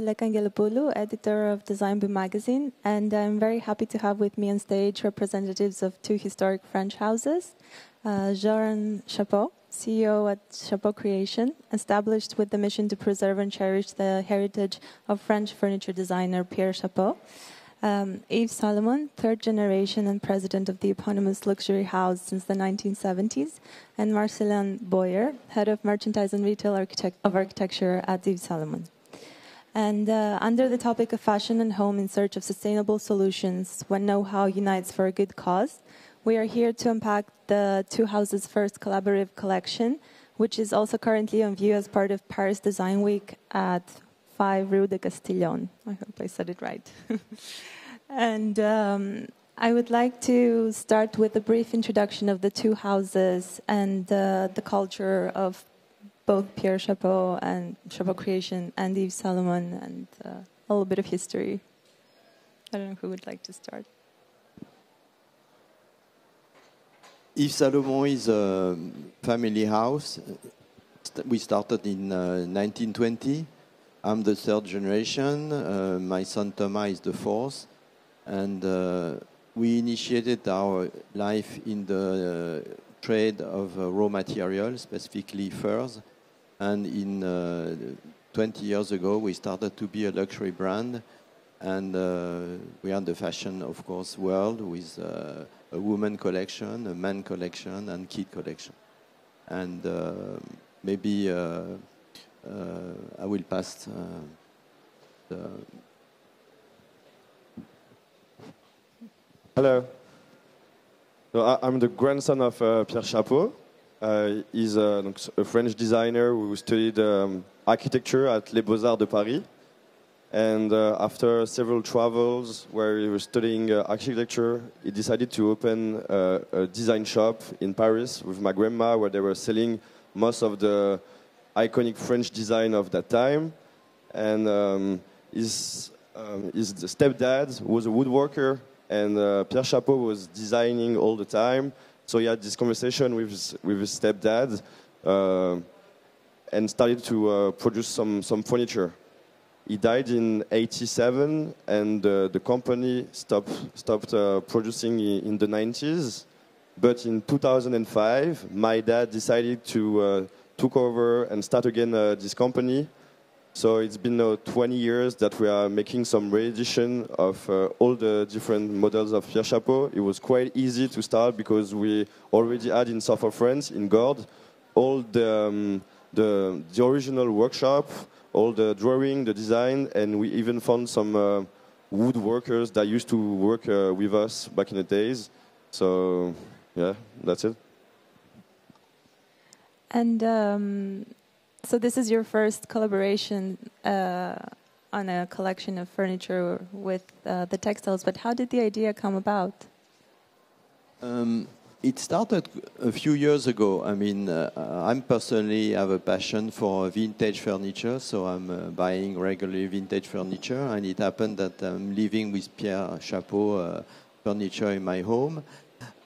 Gabriele Cangelapoulou, editor of designboom magazine, and I'm very happy to have with me on stage representatives of two historic French houses. Uh, Zoran Chapo, CEO at Chapo Creation, established with the mission to preserve and cherish the heritage of French furniture designer Pierre Chapo. Um, Yves Salomon, third generation and president of the eponymous luxury house since the 1970s, and Marcellin Boyer, head of merchandise and retail architect- of architecture at Yves Salomon. And uh, under the topic of fashion and home in search of sustainable solutions when know how unites for a good cause, we are here to unpack the two houses' first collaborative collection, which is also currently on view as part of Paris Design Week at 5 Rue de Castillon. I hope I said it right. and um, I would like to start with a brief introduction of the two houses and uh, the culture of both Pierre Chapo and Chapo Creation and Yves Salomon and uh, a little bit of history. I don't know who would like to start. Yves Salomon is a family house. We started in uh, 1920 I'm the third generation. Uh, my son Thomas is the fourth. And uh, we initiated our life in the uh, trade of uh, raw materials, specifically furs. And in uh, 20 years ago, we started to be a luxury brand. And uh, we are in the fashion, of course, world with a woman collection, a man collection, and kid collection. And maybe uh, I will pass uh, the. Hello. So I, am the grandson of uh, Pierre Chapo. Uh, he's a, a, French designer who studied um, architecture at Les Beaux-Arts de Paris. And uh, after several travels where he was studying uh, architecture, he decided to open a design shop in Paris with my grandma where they were selling most of the iconic French design of that time. And um, his, um, his stepdad was a woodworker, and uh, Pierre Chapo was designing all the time. So he had this conversation with his, with his stepdad uh, and started to uh, produce some, some furniture. He died in 87, and uh, the company stopped, stopped producing in the 90s. But in 2005, my dad decided to took over and start again this company. So it's been uh, 20 years that we are making some re-edition of uh, all the different models of Pierre Chapo. It was quite easy to start because we already had in South of France, in Gordes, all the, um, the, the, original workshop, all the drawing, the design, and we even found some uh, woodworkers that used to work uh, with us back in the days. So yeah, that's it. And um, so this is your first collaboration uh, on a collection of furniture with uh, the textiles. But how did the idea come about? Um, it started a few years ago. I mean, uh, I'm personally have a passion for vintage furniture, so I'm uh, buying regularly vintage furniture. And it happened that I'm living with Pierre Chapo uh, furniture in my home,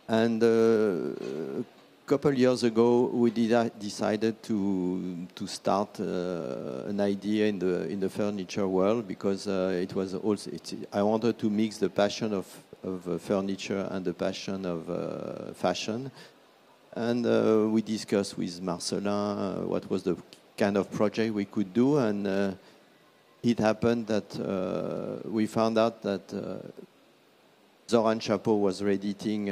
and uh, couple years ago, we decided to to start uh, an idea in the in the furniture world because uh, it was also I wanted to mix the passion of of uh, furniture and the passion of uh, fashion, and uh, we discussed with Marcellin uh, what was the kind of project we could do, and it happened that we found out that Zoran Chapo was editing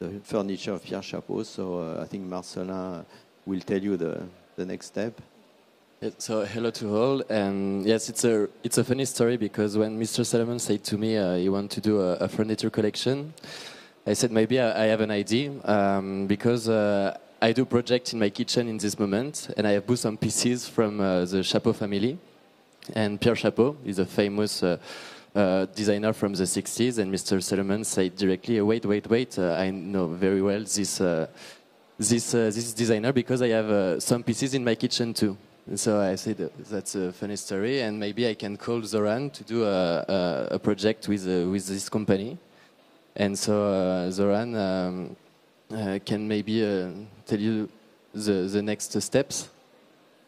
the furniture of Pierre Chapo. So uh, I think Marcellin will tell you the, the next step. So hello to all, and yes, it's a it's a funny story because when Mr. Salomon said to me uh, he want to do a, a, furniture collection, I said maybe I, I have an idea um, because uh, I do project in my kitchen in this moment, and I have bought some pieces from uh, the Chapo family, and Pierre Chapo is a famous uh, uh, designer from the 60s, and Mr. Salomon said directly, "Wait, wait, wait! Uh, I know very well this uh, this uh, this designer because I have uh, some pieces in my kitchen too." And so I said, "That's a funny story, and maybe I can call Zoran to do a, a, a project with with this company." And so Zoran um, can maybe tell you the the next steps.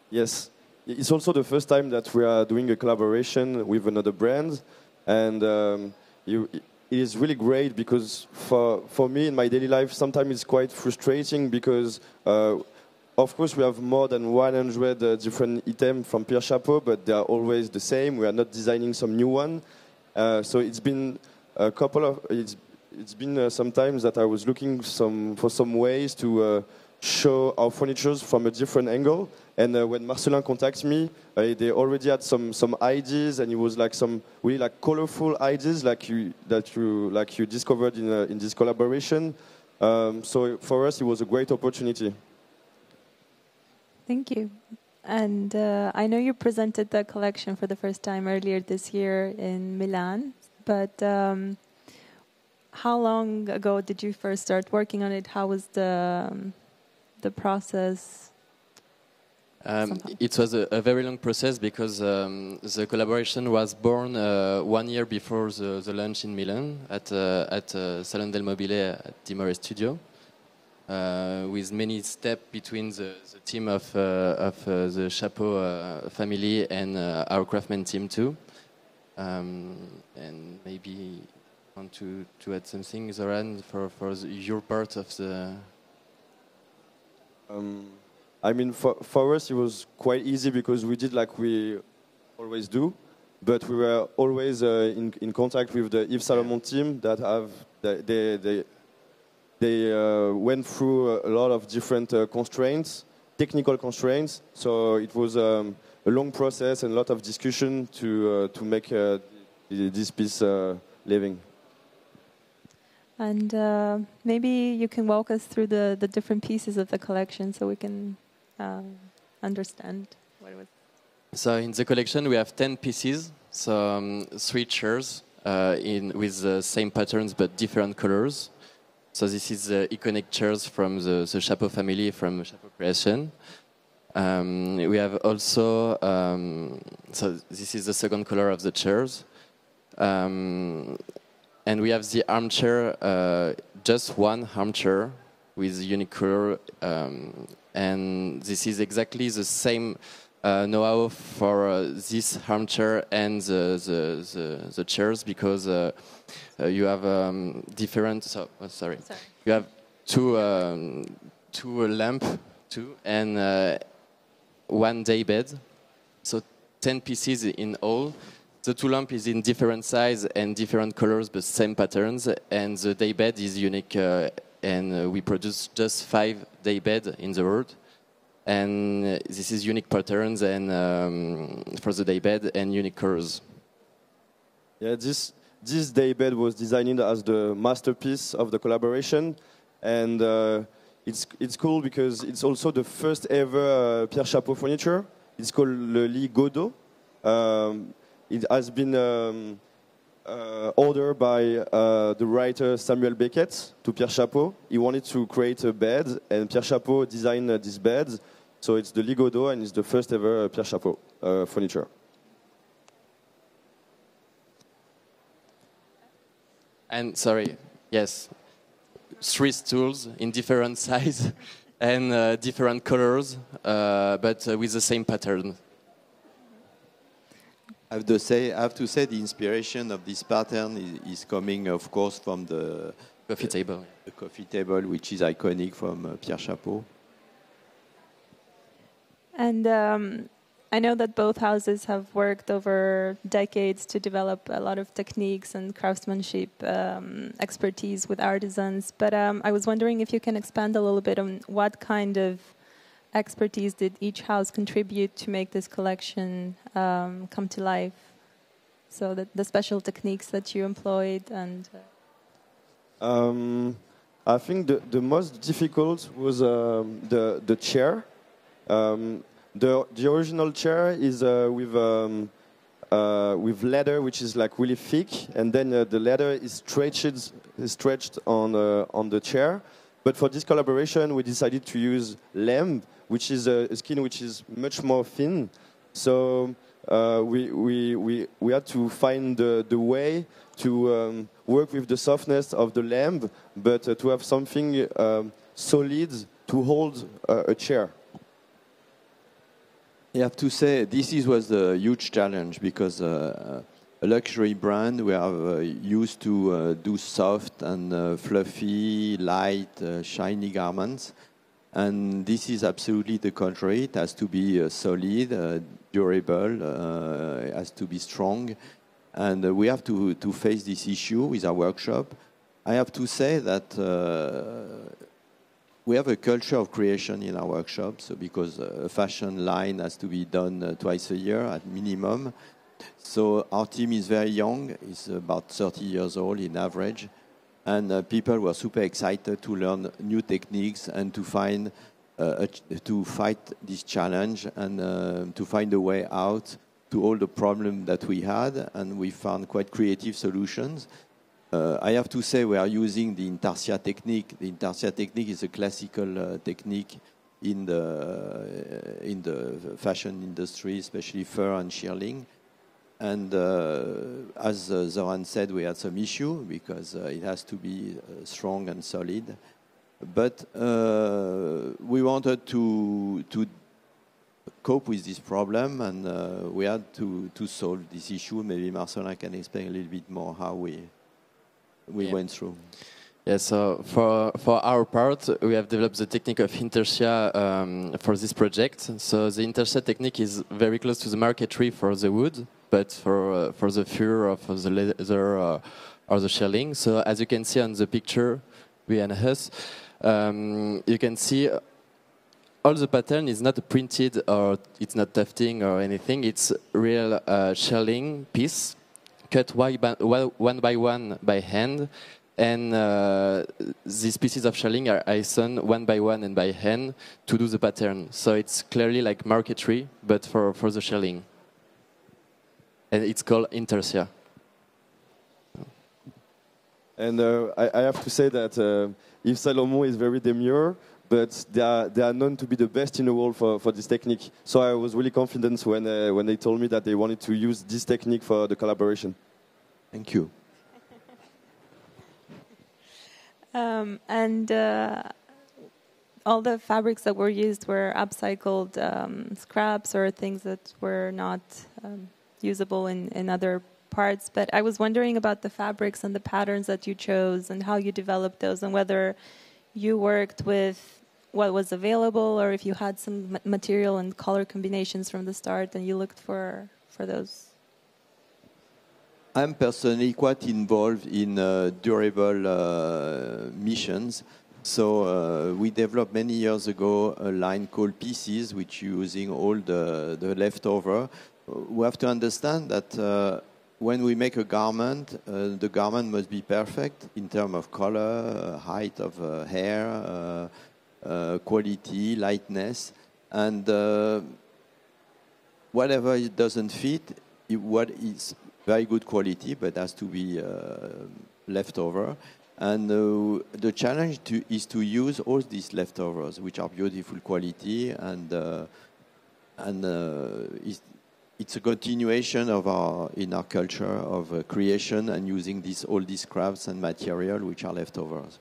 Yes. it's also the first time that we are doing a collaboration with another brand, and um, you, it is really great because for for me in my daily life, sometimes it's quite frustrating because. Uh, of course, we have more than 100 uh, different items from Pierre Chapo, but they are always the same. We are not designing some new one. Uh, so it's been a couple of it's it's been uh, sometimes that I was looking some for some ways to uh, show our furniture from a different angle. And uh, when Marcellin contacted me, uh, they already had some some ideas, and it was like some really like colorful ideas, like you that you like you discovered in in this collaboration. Um, so for us, it was a great opportunity. Thank you. And uh, I know you presented the collection for the first time earlier this year in Milan, but um, how long ago did you first start working on it? How was the um, the process? Um, it was a, a, very long process because um, the collaboration was born uh, one year before the, the launch in Milan at uh, at uh, Salon del Mobile at Dimore Studio uh, with many steps between the, the, team of, uh, of uh, the Chapo uh, family and uh, our craftsman team too. Um, and maybe want to, to add something, Zoran, for, for the, your part of the. Um, I mean, for, for us, it was quite easy because we did like we always do, but we were always uh, in, in contact with the Yves Salomon team that have they, they they uh, went through a lot of different uh, constraints, technical constraints. So it was um, a long process and a lot of discussion to uh, to make this piece living. And uh, maybe you can walk us through the, the different pieces of the collection so we can uh, understand what it was. So in the collection we have 10 pieces, so um, three chairs uh, in, with the same patterns but different colors. So this is the iconic chairs from the, the Chapo family from Chapo Creation. Um, we have also, um, so this is the second color of the chairs. Um, and we have the armchair, uh, just one armchair with unique color. Um, and this is exactly the same uh, know-how for uh, this armchair and the, the, the, the chairs because uh, uh, you have um, different. So, oh, sorry. sorry. You have two um, two lamp, two and uh, one day bed. So ten pieces in all. The two lamp is in different size and different colors, but same patterns. And the day bed is unique, uh, and uh, we produce just five day bed in the world. And this is unique patterns and um, for the day bed and unique colors. Yeah, this this daybed was designed as the masterpiece of the collaboration, and uh, it's it's cool because it's also the first ever uh, Pierre Chapo furniture. It's called Le Lit Godot. Um, it has been um, uh, ordered by uh, the writer Samuel Beckett to Pierre Chapo. He wanted to create a bed, and Pierre Chapo designed uh, this bed. So it's the Lit Godot, and it's the first ever Pierre Chapo furniture. And sorry, yes, three stools in different size and uh, different colors, uh, but uh, with the same pattern. I have to say, I have to say, the inspiration of this pattern is, is coming, of course, from the coffee table. The coffee table, which is iconic from uh, Pierre Chapo. And um, I know that both houses have worked over decades to develop a lot of techniques and craftsmanship um, expertise with artisans. But um, I was wondering if you can expand a little bit on what kind of expertise did each house contribute to make this collection um, come to life? So the, the special techniques that you employed and. Uh um, I think the, the most difficult was um, the the chair. Um, the, the original chair is uh, with, um, uh, with leather, which is like really thick, and then uh, the leather is stretched, stretched on, uh, on the chair. But for this collaboration, we decided to use lamb, which is a, a skin which is much more thin. So uh, we, we, we, we had to find the, the way to um, work with the softness of the lamb, but uh, to have something um, solid to hold a chair. I have to say this is, was a huge challenge because uh, a luxury brand we are uh, used to uh, do soft and uh, fluffy, light, uh, shiny garments, and this is absolutely the contrary. It has to be uh, solid, uh, durable, uh, it has to be strong, and we have to to face this issue with our workshop. I have to say that uh, we have a culture of creation in our workshop, so because a fashion line has to be done twice a year at minimum. So our team is very young; it's about 30 years old in average, and uh, people were super excited to learn new techniques and to find uh, to fight this challenge and uh, to find a way out to all the problems that we had, and we found quite creative solutions. Uh, I have to say we are using the intarsia technique. The intarsia technique is a classical uh, technique in the uh, in the fashion industry, especially fur and shearling. And uh, as uh, Zoran said, we had some issue because uh, it has to be uh, strong and solid. But uh, we wanted to to cope with this problem, and uh, we had to to solve this issue. Maybe Marcellin can explain a little bit more how we we Yeah. went through. Yeah, so for, for our part, we have developed the technique of Intarsia um, for this project. So the Intarsia technique is very close to the marquetry for the wood, but for, uh, for the fur or for the leather uh, or the shearling. So as you can see on the picture behind us, um, you can see all the pattern is not printed or it's not tufting or anything. It's real uh, shearling piece cut one by, one by hand, and uh, these pieces of shearling are sewn one by one and by hand to do the pattern. So it's clearly like marquetry, but for, for the shearling. And it's called Intarsia. And uh, I, I have to say that uh, Yves Salomon is very demure, but they are, they are known to be the best in the world for, for this technique. So I was really confident when, uh, when they told me that they wanted to use this technique for the collaboration. Thank you. Um, and uh, all the fabrics that were used were upcycled um, scraps or things that were not um, usable in, in other parts. But I was wondering about the fabrics and the patterns that you chose and how you developed those and whether you worked with what was available or if you had some material and color combinations from the start and you looked for, for those. I'm personally quite involved in uh, durable uh, missions. So uh, we developed many years ago a line called Pieces, which using all the, the leftover. We have to understand that uh, when we make a garment, uh, the garment must be perfect in terms of color, uh, height of uh, hair, uh, quality, lightness, and whatever it doesn't fit, it, what is very good quality, but has to be uh, leftover. And uh, the challenge to, is to use all these leftovers, which are beautiful quality, and uh, and uh, it's, a continuation of our in our culture of uh, creation and using this all these crafts and material which are leftovers.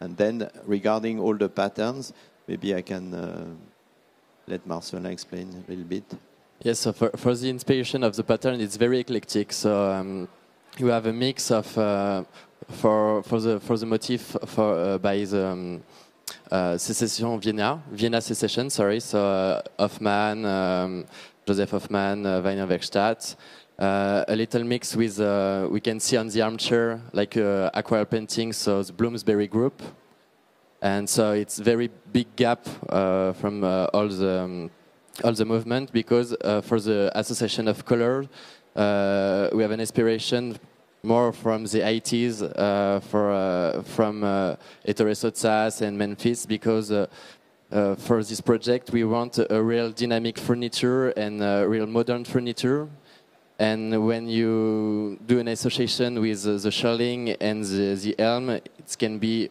And then regarding all the patterns, maybe I can uh, let Marcellin explain a little bit. Yes, so for, for the inspiration of the pattern, it's very eclectic. So um, you have a mix of uh, for for the for the motif for uh, by the um, uh, Secession Vienna Vienna Secession. Sorry, so uh, Hoffmann, um, Josef Hoffmann, uh, Werkstatt. Uh, a little mix with uh, we can see on the armchair like uh, aquarelle painting, so the Bloomsbury Group, and so it's very big gap uh, from uh, all the. Um, all the movement because uh, for the association of color we have an inspiration more from the 80s uh, for from uh, Ettore Sottsass and Memphis because uh, for this project we want a real dynamic furniture and real modern furniture and when you do an association with uh, the shearling and the, the elm it can be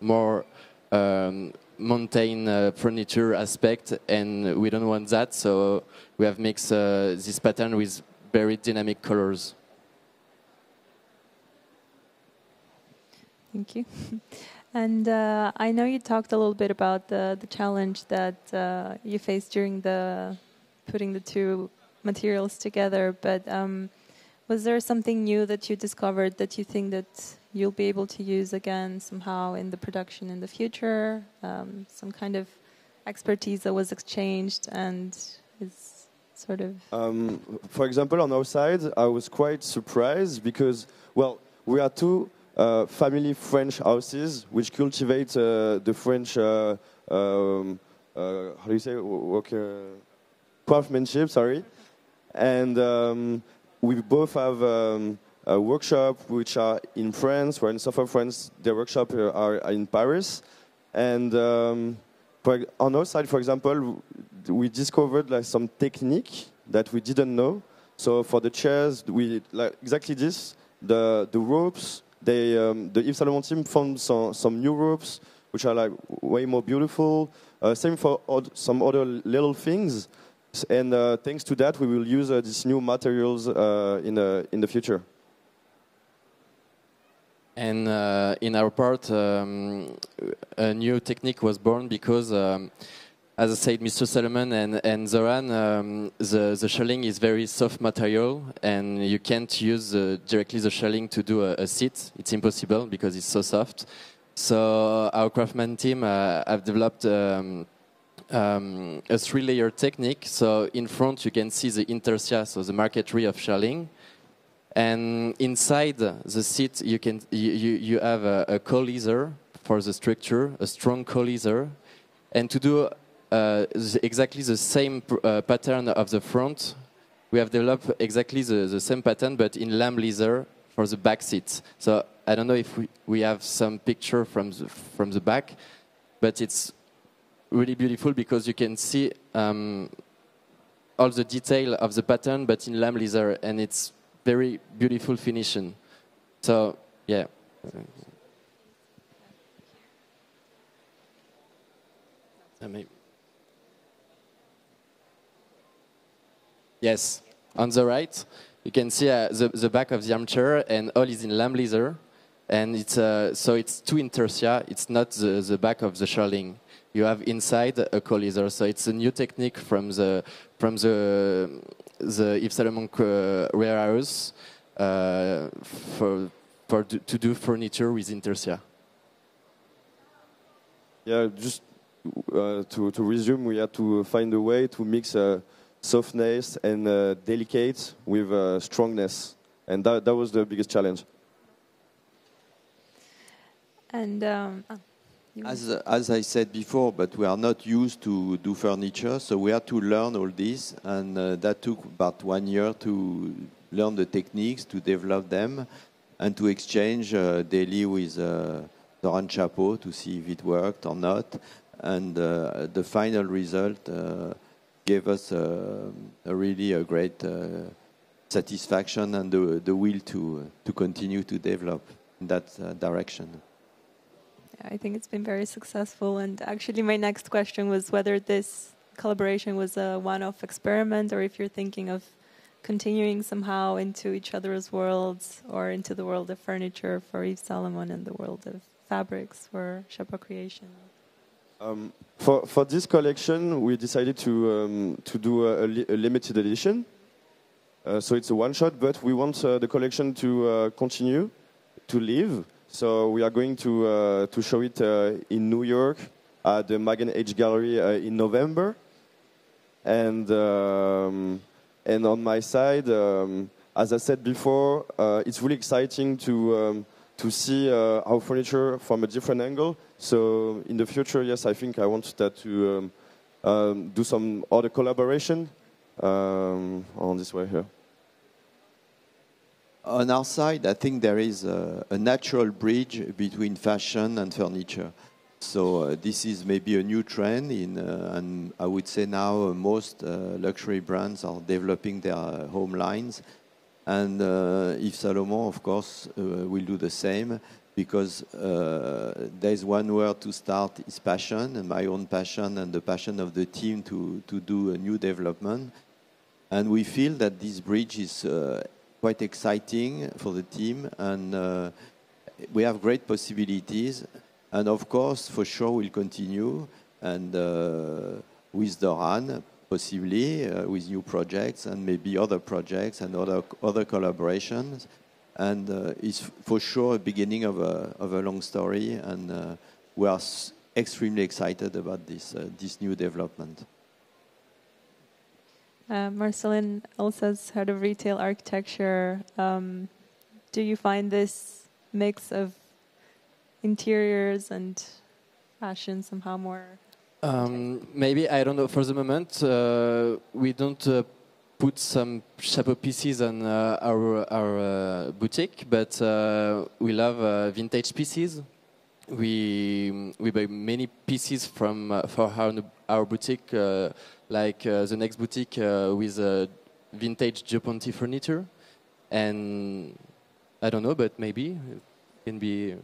more um, mountain uh, furniture aspect, and we don't want that. So we have mixed uh, this pattern with very dynamic colors. Thank you. And uh, I know you talked a little bit about the, the challenge that uh, you faced during the putting the two materials together. But um, was there something new that you discovered that you think that you'll be able to use again somehow in the production in the future? Um, some kind of expertise that was exchanged and is sort of. Um, for example, on our side, I was quite surprised because, well, we are two family French houses which cultivate uh, the French, uh, um, uh, how do you say, uh, craftsmanship, sorry. And um, we both have um, a workshop which are in France, we're in south of France, the workshop uh, are in Paris. And um, on our side, for example, we discovered like some technique that we didn't know. So for the chairs, we like exactly this. The the ropes, they um, the Yves Laurent team found some some new ropes which are like way more beautiful. Uh, same for some other little things, and uh, thanks to that, we will use uh, these new materials uh, in the in the future. And uh, in our part, um, a new technique was born because, um, as I said, Mr. Salomon and, and Zoran, um, the, the shearling is very soft material, and you can't use uh, directly the shearling to do a, a seat. It's impossible because it's so soft. So our craftsman team uh, have developed um, um, a three-layer technique. So in front you can see the intarsia, so the marquetry of shearling and inside the seat you can you, you, have a, a for the structure a strong coalizer and to do exactly the same uh, pattern of the front we have developed exactly the, the same pattern but in lamb leather for the back seat so i don't know if we, we have some picture from the, from the back but it's really beautiful because you can see um, all the detail of the pattern but in lamb leather and it's very beautiful finishing. So yeah. Yes, on the right, you can see uh, the, the back of the armchair, and all is in lamb leather, and it's uh, so it's two intarsia. It's not the, the back of the shearling. You have inside a co-leather, so it's a new technique from the from the the Yves Saint Laurent uh, warehouse uh, for, for to do furniture with Intarsia. Yeah, just uh, to, to resume, we had to find a way to mix uh, softness and uh, delicate with uh, strongness, and that, that was the biggest challenge. And um, as, as I said before, but we are not used to do furniture, so we had to learn all this, and uh, that took about one year to learn the techniques, to develop them, and to exchange uh, daily with uh, Zoran Chapo to see if it worked or not. And uh, the final result uh, gave us uh, a really a great uh, satisfaction and the, the will to, to continue to develop in that direction. I think it's been very successful. And actually, my next question was whether this collaboration was a one off experiment or if you're thinking of continuing somehow into each other's worlds or into the world of furniture for Yves Salomon and the world of fabrics for Chapo Creation. Um, for, for this collection, we decided to, um, to do a, a, li a, limited edition. Uh, so it's a one shot, but we want uh, the collection to uh, continue, to live. So we are going to uh, to show it uh, in New York at the Magen H Gallery uh, in November, and um, and on my side, um, as I said before, it's really exciting to um, to see uh, our furniture from a different angle. So in the future, yes, I think I want that to um, um, do some other collaboration um, on this way here on our side, I think there is a, a natural bridge between fashion and furniture. So uh, this is maybe a new trend in, uh, and I would say now uh, most uh, luxury brands are developing their uh, home lines, and uh, Yves Salomon, of course, will do the same because there is one word to start: is passion, and my own passion, and the passion of the team to to do a new development. And we feel that this bridge is quite exciting for the team, and uh, we have great possibilities. And of course, for sure, we'll continue. And uh, with Zoran, possibly uh, with new projects and maybe other projects and other other collaborations. And uh, it's for sure a beginning of a of a long story, and uh, we are extremely excited about this uh, this new development. Uh, Marcellin also as head of retail architecture. Um, do you find this mix of interiors and fashion somehow more? Um, maybe I don't know. For the moment, uh, we don't uh, put some Chapo pieces on uh, our our uh, boutique, but uh, we love uh, vintage pieces. We we buy many pieces from for our our boutique, like the next boutique with vintage Gio Ponti furniture, and I don't know, but maybe it can be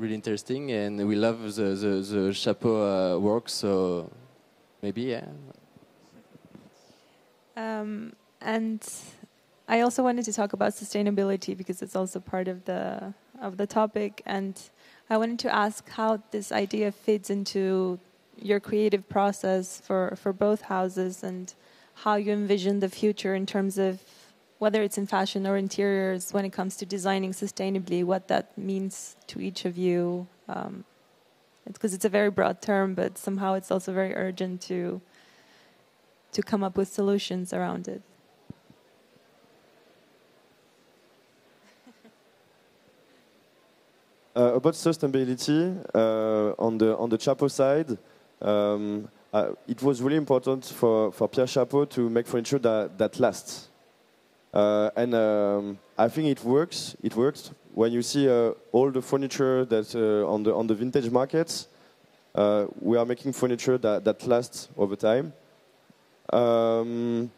really interesting, and we love the the, the Chapo uh, work. So maybe yeah. Um, and I also wanted to talk about sustainability because it's also part of the of the topic. And I wanted to ask how this idea fits into your creative process for, for both houses and how you envision the future in terms of whether it's in fashion or interiors when it comes to designing sustainably, what that means to each of you. Um, because it's a very broad term, but somehow it's also very urgent to to come up with solutions around it. Uh, about sustainability uh, on the on the Chapo side, um, uh, it was really important for, for Pierre Chapo to make furniture that, that lasts. Uh, and um, I think it works. It works when you see uh, all the furniture that uh, on the on the vintage markets. we are making furniture that, that lasts over time. Um,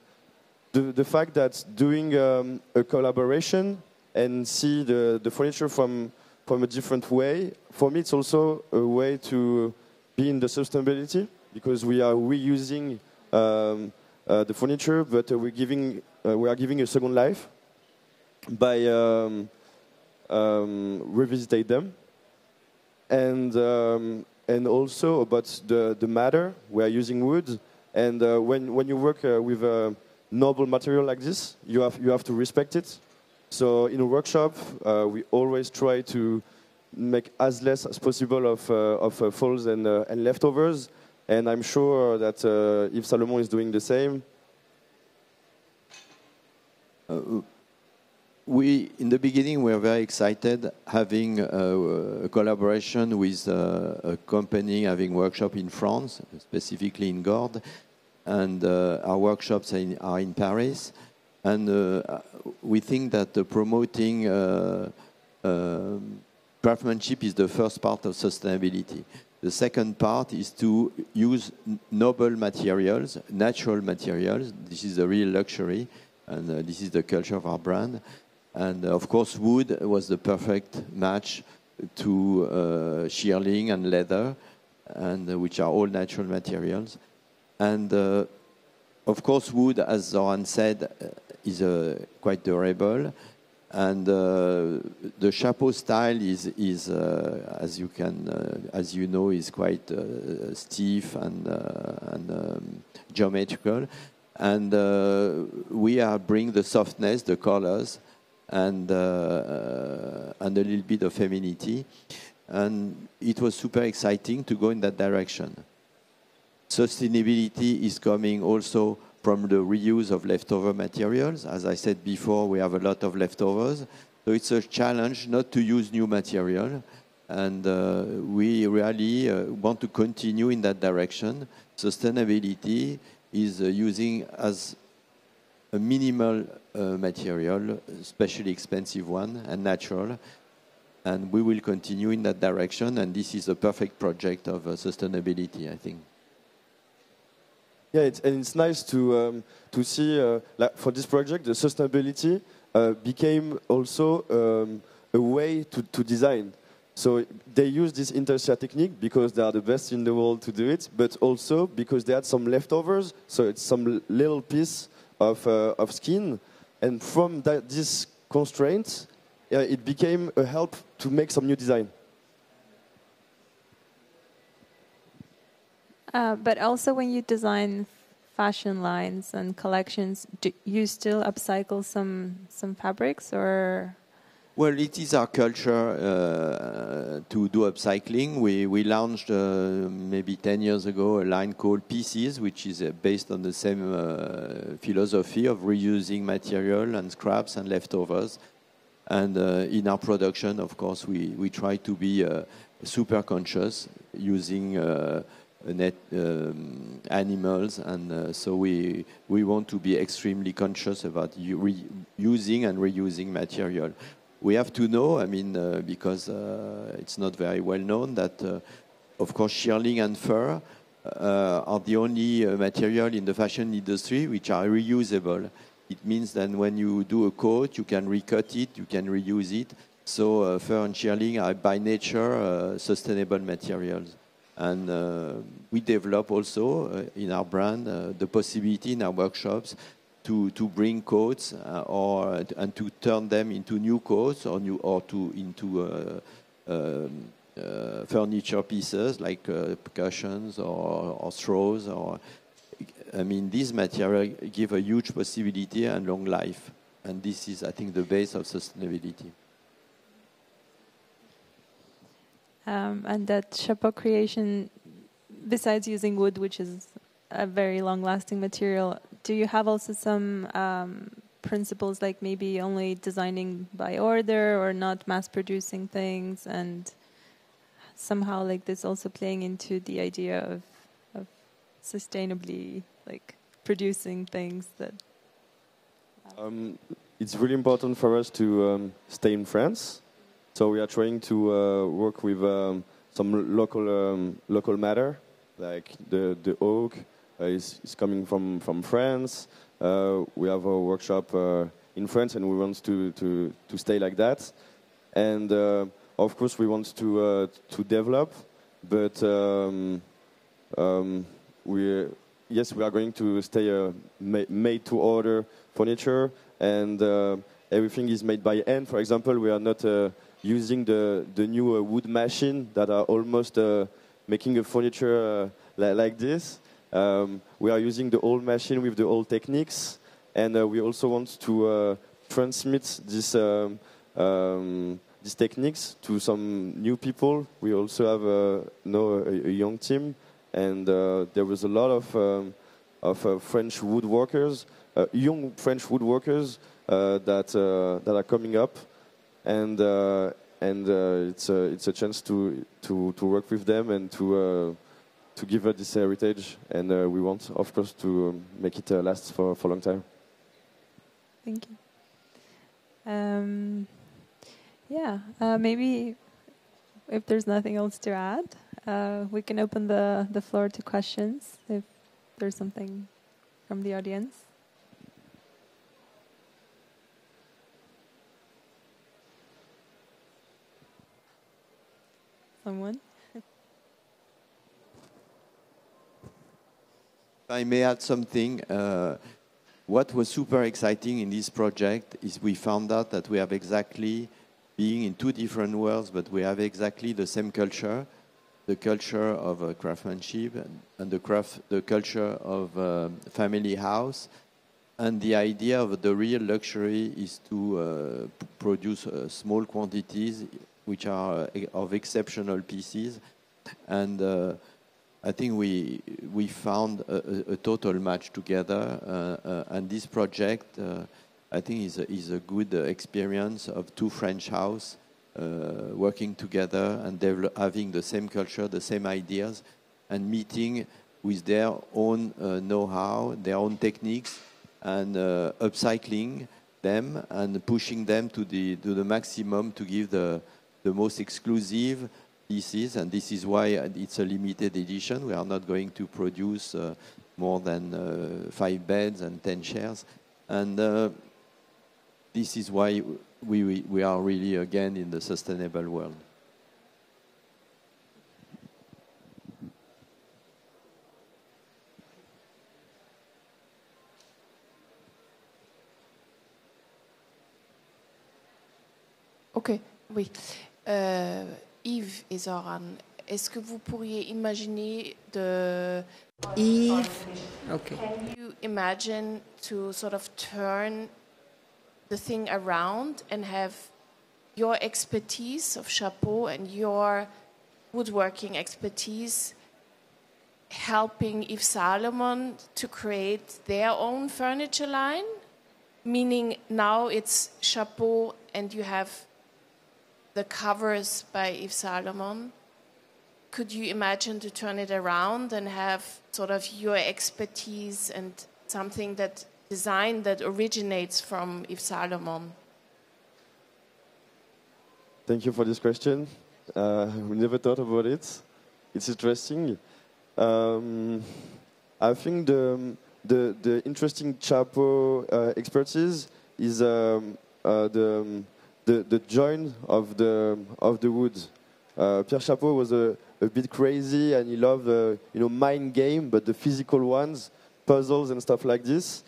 the, the fact that doing um, a collaboration and see the, the furniture from from a different way. For me, it's also a way to be in the sustainability because we are reusing um, uh, the furniture, but uh, we're giving uh, we are giving a second life by um, um, revisiting them, and um, and also about the the matter we are using wood, and uh, when when you work uh, with a noble material like this, you have you have to respect it. So in a workshop, uh, we always try to make as less as possible of, uh, of uh, falls and, and leftovers. And I'm sure that Yves Salomon is doing the same, we, in the beginning, we were very excited having uh, a collaboration with uh, a company having workshop in France, specifically in Gordes, and uh, our workshops are in, are in Paris. And uh, we think that uh, promoting uh, um, craftsmanship is the first part of sustainability. The second part is to use noble materials, natural materials. This is a real luxury, and uh, this is the culture of our brand. And uh, of course, wood was the perfect match to uh, shearling and leather, and uh, which are all natural materials. And uh, of course, wood, as Zoran said, is quite durable. And the Chapo style is, is as you can, as you know, is quite stiff and, and um, geometrical. And uh, we are bring the softness, the colors, and uh, uh, and a little bit of femininity. And it was super exciting to go in that direction sustainability is coming also from the reuse of leftover materials. As I said before, we have a lot of leftovers. So it's a challenge not to use new material. And uh, we really uh, want to continue in that direction. Sustainability is uh, using as a minimal uh, material, especially expensive one and natural. And we will continue in that direction. And this is a perfect project of uh, sustainability, I think. yeah, it's, and it's nice to um, to see uh, like for this project the sustainability uh, became also um, a way to, to design. So they use this interstitial technique because they are the best in the world to do it, but also because they had some leftovers. So it's some little piece of uh, of skin, and from that this constraint, uh, it became a help to make some new design. Uh, but also, when you design fashion lines and collections, do you still upcycle some some fabrics or? Well, it is our culture uh, to do upcycling. We, we launched uh, maybe 10 years ago a line called Pieces, which is uh, based on the same uh, philosophy of reusing material and scraps and leftovers. And uh, in our production, of course, we, we try to be uh, super conscious using net um, animals, and so we, we want to be extremely conscious about using and reusing material we have to know, I mean, uh, because uh, it's not very well known, that uh, of course shearling and fur uh, are the only uh, material in the fashion industry which are reusable. It means that when you do a coat, you can recut it, you can reuse it. So uh, fur and shearling are by nature sustainable materials. And we develop also in our brand the possibility in our workshops to, to bring coats uh, or and to turn them into new coats or new or to into uh, um, uh, furniture pieces like uh, cushions or, or straws or I mean these materials give a huge possibility and long life and this is I think the base of sustainability. Um, and that Chapo Creation, besides using wood, which is a very long-lasting material, do you have also some um, principles like maybe only designing by order or not mass producing things? And somehow like this also playing into the idea of, of sustainably like producing things that um, it's really important for us to um, stay in France. So we are trying to uh, work with um, some local um, local matter like the the oak is, is coming from, from France. Uh, we have a workshop uh, in France and we want to, to, to stay like that. And of course, we want to, to develop, but um, um, we, yes, we are going to stay uh, ma made to order furniture and uh, everything is made by hand. For example, we are not uh, using the, the new wood machine that are almost making a furniture li like this. Um, we are using the old machine with the old techniques, and uh, we also want to uh, transmit this, um, um, these techniques to some new people. We also have uh, know, a, a, young team, and uh, there was a lot of, um, of uh, French woodworkers, young French woodworkers that, that are coming up, and, and it's, a, it's a chance to, to, to work with them and to to give her this heritage, and uh, we want, of course, to um, make it uh, last for, for a long time. Thank you. Um, yeah, uh, maybe if there's nothing else to add, we can open the, the floor to questions if there's something from the audience. Someone? I may add something. Uh, what was super exciting in this project is we found out that we have exactly, being in two different worlds, but we have exactly the same culture, the culture of uh, craftsmanship and, and, the, craft, the culture of uh, family house. And the idea of the real luxury is to uh, produce uh, small quantities, which are uh, of exceptional pieces. And I think we we found a, a total match together, uh, uh, and this project uh, I think is a, is a good experience of two French house working together and having the same culture, the same ideas, and meeting with their own know-how, their own techniques, and upcycling them and pushing them to the to the maximum to give the the most exclusive pieces, and this is why it's a limited edition. We are not going to produce uh, more than uh, five beds and ten chairs, and uh, this is why we, we, we are really again in the sustainable world. Ok, oui. Euh, Yves et Zoran, est-ce que vous pourriez imaginer de Eve. Okay. Can you imagine to sort of turn the thing around and have your expertise of Chapo and your woodworking expertise helping Yves Salomon to create their own furniture line? Meaning now it's Chapo and you have the covers by Yves Salomon. Could you imagine to turn it around and have sort of your expertise and something that design that originates from Yves Salomon? Thank you for this question. Uh, we never thought about it. It's interesting. Um, I think the, the, the interesting Chapo uh, expertise is um, uh, the, the, the join of the, of the wood. Uh, Pierre Chapo was a, a bit crazy and he loved uh, you know mind game, but the physical ones, puzzles and stuff like this.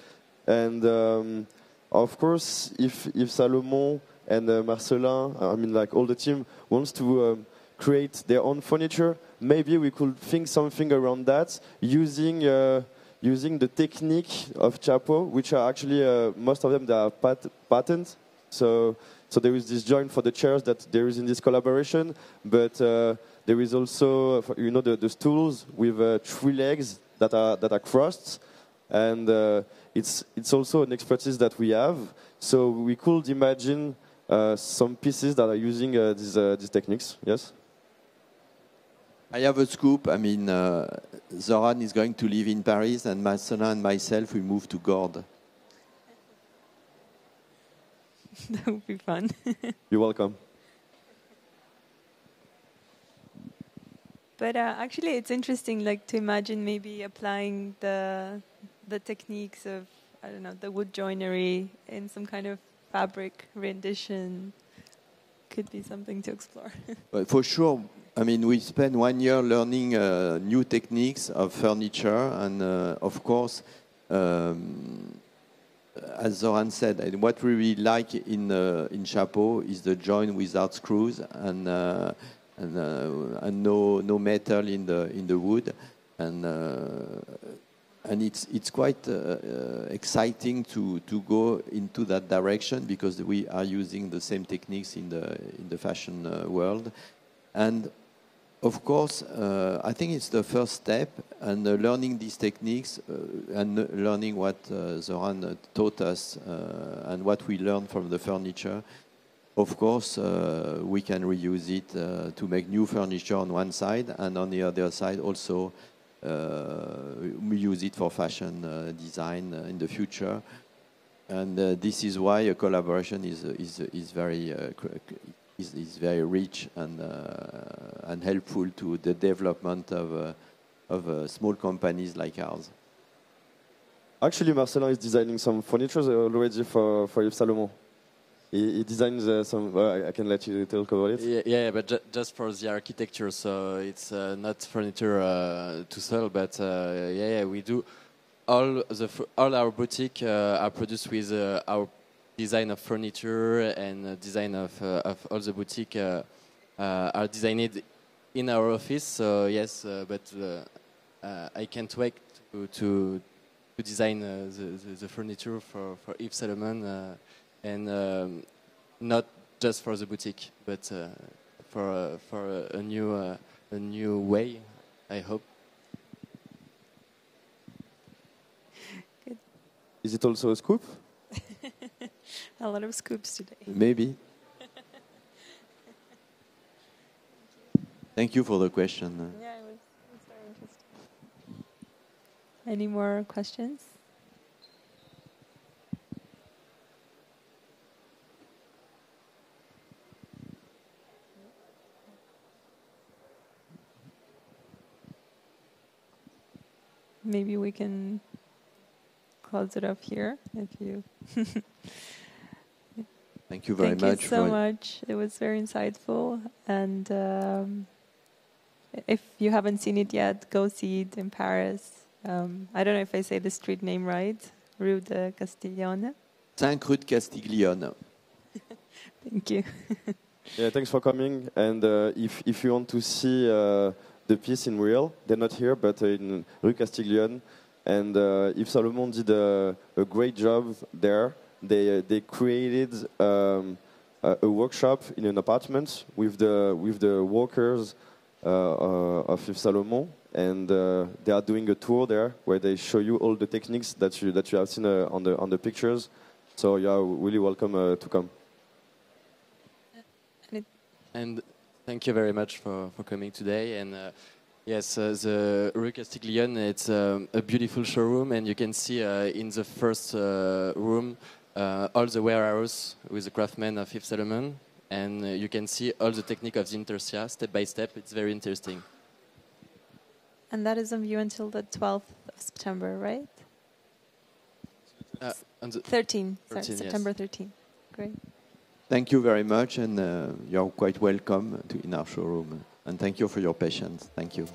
And um, of course, if if Salomon and uh, Marcellin, I mean like all the team wants to um, create their own furniture, maybe we could think something around that using. Uh, using the technique of Chapo, which are actually uh, most of them that are pat- patent. So, so there is this joint for the chairs that there is in this collaboration, but uh, there is also, uh, you know, the, the stools with uh, three legs that are that are crossed, and uh, it's it's also an expertise that we have. So we could imagine uh, some pieces that are using uh, these these techniques. Yes. I have a scoop. I mean, uh, Zoran is going to live in Paris, and Marcellin and myself we move to Gordes. that would be fun. You're welcome. But uh, actually, it's interesting, like to imagine maybe applying the the techniques of I don't know the wood joinery in some kind of fabric rendition. Could be something to explore. But for sure, I mean, we spent one year learning uh, new techniques of furniture, and uh, of course, um, as Zoran said, and what we really like in uh, in Chapo is the joint without screws and uh, and, uh, and no no metal in the in the wood, and uh, and it's it's quite uh, uh, exciting to to go into that direction because we are using the same techniques in the in the fashion world, and of course, uh, I think it's the first step, and uh, learning these techniques uh, and uh, learning what uh, Zoran uh, taught us and what we learned from the furniture. Of course, we can reuse it to make new furniture on one side, and on the other side also we use it for fashion design in the future. And this is why a collaboration is is is very is, is very rich and uh, and helpful to the development of uh, of uh, small companies like ours. Actually, Marcellin is designing some furniture already for for Yves Salomon. He, he designs uh, some. Well, I can let you talk about it. Yeah, yeah but ju- just for the architecture, so it's uh, not furniture uh, to sell, but uh, yeah, yeah, we do all the all our boutique uh, are produced with uh, our design of furniture and uh, design of uh, of all the boutique uh, uh, are designed in our office. So yes, uh, but uh, uh, I can't wait to to, to design uh, the, the the furniture for for Yves Salomon. Uh, and um, not just for the boutique, but uh, for uh, for a, a new uh, a new way. I hope. Is it also a scoop? A lot of scoops today. Maybe. Thank you for the question. Yeah, it was, it was very interesting. Any more questions? Maybe we can close it off here if you. Thank you very Thank much. Thank you so much. It was very insightful. And um, if you haven't seen it yet, go see it in Paris. Um, I don't know if I say the street name right, Rue de Castiglione. 5 rue de Castiglione. Thank you. Yeah, thanks for coming. And uh, if if you want to see uh, the piece in real. They're not here, but in Rue Castiglione. And uh, Yves Salomon did a, a great job there. They, they created um, a, a workshop in an apartment with the, with the workers uh, uh, of Yves Salomon. And uh, they are doing a tour there where they show you all the techniques that you, that you have seen uh, on, the, on the pictures. So you are really welcome uh, to come. And thank you very much for, for coming today. And uh, yes, uh, the Rue Castiglione, it's um, a beautiful showroom, and you can see uh, in the first uh, room uh, all the warehouse with the craftsmen of Yves Salomon. And uh, you can see all the technique of the Intarsia step by step. It's very interesting. And that is on view until the 12th of September, right? Uh, on the 13, sorry, 13, yes. September 13. Great. Thank you very much, and uh, you're quite welcome to, in our showroom. And thank you for your patience. Thank you.